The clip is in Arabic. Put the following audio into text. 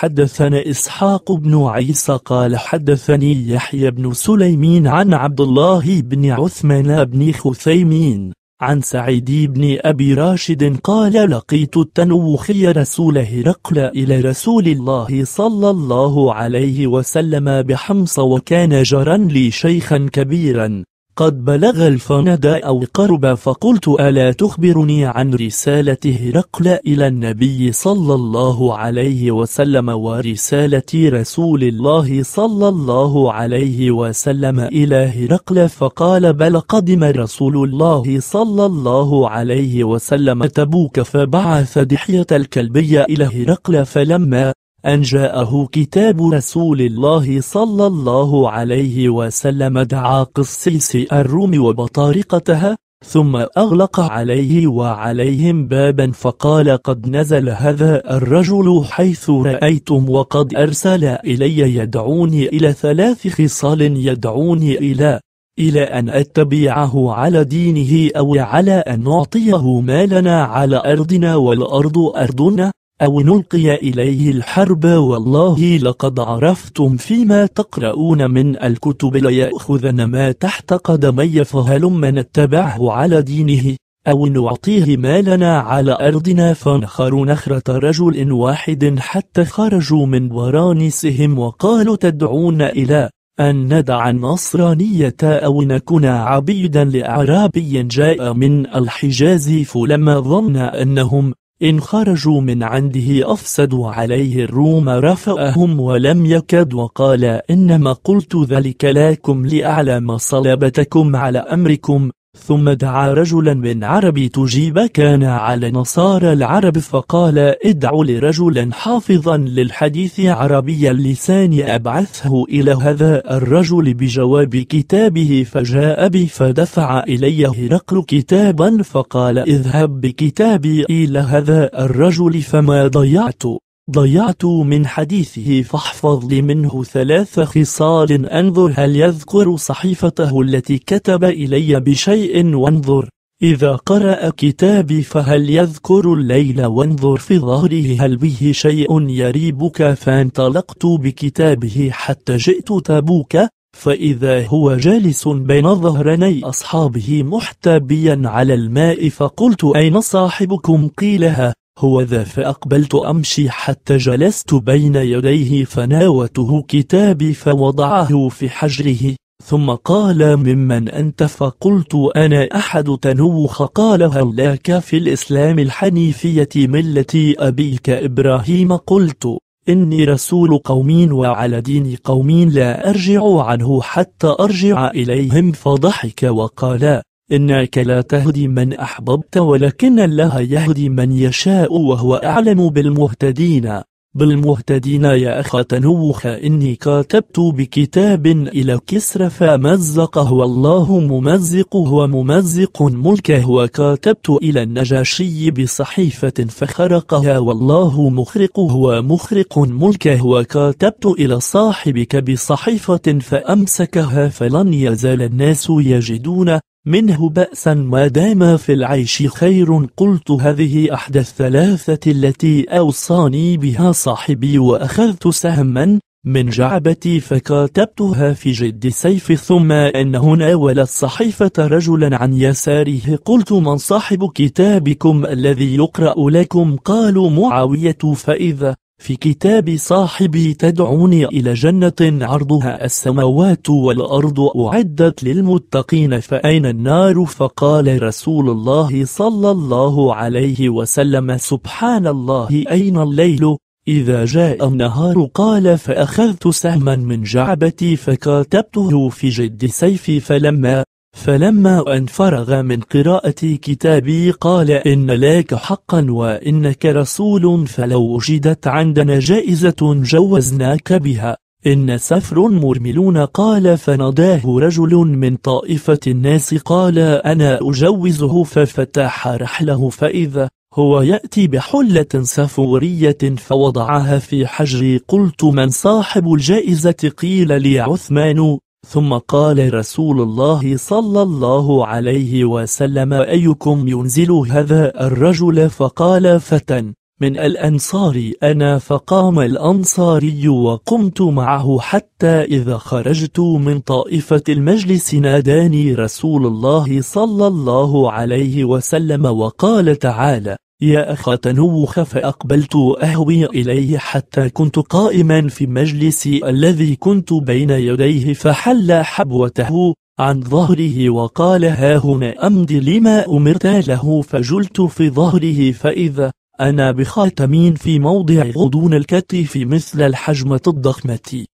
حدثنا إسحاق بن عيسى قال حدثني يحيى بن سليمين عن عبد الله بن عثمان بن خثيمين عن سعيد بن أبي راشد قال لقيت التنوخي رسول هرقل إلى رسول الله صلى الله عليه وسلم بحمص وكان جرا لي شيخا كبيرا قد بلغ الفند أو قرب فقلت ألا تخبرني عن رسالة هرقل إلى النبي صلى الله عليه وسلم ورسالة رسول الله صلى الله عليه وسلم إلى هرقل فقال بل قدم رسول الله صلى الله عليه وسلم تبوك فبعث دحية الكلبية إلى هرقل فلما أن جاءه كتاب رسول الله صلى الله عليه وسلم دعا قصيص الروم وبطارقتها ثم أغلق عليه وعليهم بابا فقال قد نزل هذا الرجل حيث رأيتم وقد أرسل إلي يدعوني إلى ثلاث خصال يدعوني إلى إلى أن أتبعه على دينه أو على أن نعطيه مالنا على أرضنا والأرض أرضنا أو نلقي إليه الحرب والله لقد عرفتم فيما تقرؤون من الكتب ليأخذن ما تحت قدمي فهلم نتبعه على دينه أو نعطيه مالنا على أرضنا فانخروا نخرة رجل واحد حتى خرجوا من ورانسهم وقالوا تدعون إلى أن ندع النصرانية أو نكون عبيدا لأعرابي جاء من الحجاز فلما ظن أنهم إن خرجوا من عنده أفسدوا عليه الروم رفأهم ولم يكد وقال إنما قلت ذلك لكم لأعلم صلابتكم على أمركم ثم دعا رجلا من عرب تجيب كان على نصارى العرب فقال ادعوا لرجل حافظا للحديث عربي اللسان أبعثه إلى هذا الرجل بجواب كتابه فجاء بي فدفع إلي هرقل كتابا فقال اذهب بكتابي إلى هذا الرجل فما ضيعت. ضيعت من حديثه فاحفظ لي منه ثلاث خصال أنظر هل يذكر صحيفته التي كتب إلي بشيء وانظر. إذا قرأ كتابي فهل يذكر الليل؟ وانظر في ظهره هل به شيء يريبك؟ فانطلقت بكتابه حتى جئت تبوك فإذا هو جالس بين ظهرني أصحابه محتبيا على الماء فقلت أين صاحبكم؟ قيلها هو ذا فأقبلت أمشي حتى جلست بين يديه فناوته كتابي فوضعه في حجره. ثم قال ممن أنت؟ فقلت أنا أحد تنوخ. قال هل لك في الإسلام الحنيفية ملة أبيك إبراهيم. قلت إني رسول قومين وعلى دين قومين لا أرجع عنه حتى أرجع إليهم فضحك. وقال إنك لا تهدي من أحببت ولكن الله يهدي من يشاء وهو أعلم بالمهتدين. بالمهتدين يا أخ تنوخ إني كاتبت بكتاب إلى كسر فمزقه والله ممزقه وممزق ملكه وكاتبت إلى النجاشي بصحيفة فخرقها والله مخرقه ومخرق ملكه وكاتبت إلى صاحبك بصحيفة فأمسكها فلن يزال الناس يجدون منه بأسا ما دام في العيش خير قلت هذه أحدى الثلاثة التي أوصاني بها صاحبي وأخذت سهما من جعبتي فكاتبتها في جد سيف ثم أنه ناول الصحيفة رجلا عن يساره قلت من صاحب كتابكم الذي يقرأ لكم؟ قالوا معاوية فإذا في كتاب صاحبي تدعوني إلى جنة عرضها السماوات والأرض أعدت للمتقين فأين النار؟ فقال رسول الله صلى الله عليه وسلم سبحان الله أين الليل؟ إذا جاء النهار قال فأخذت سهما من جعبتي فكاتبته في جد سيفي فلما فلما أن فرغ من قراءة كتابي قال إن لك حقا وإنك رسول فلو وجدت عندنا جائزة جوزناك بها. إن سفر مرملون قال فنضاه رجل من طائفة الناس قال أنا أجوزه ففتح رحله فإذا هو يأتي بحلة سفورية فوضعها في حجري. قلت من صاحب الجائزة؟ قيل لي عثمان. ثم قال رسول الله صلى الله عليه وسلم أيكم ينزل هذا الرجل؟ فقال فتى من الأنصار أنا فقام الأنصاري وقمت معه حتى إذا خرجت من طائفة المجلس ناداني رسول الله صلى الله عليه وسلم وقال تعالى يا أخ تنوخ فأقبلت أهوي إليه حتى كنت قائما في مجلسي الذي كنت بين يديه فحل حبوته عن ظهره وقال ها هنا أمضي لما أمرت له فجلت في ظهره فإذا أنا بخاتمين في موضع غضون الكتف مثل الحجمة الضخمة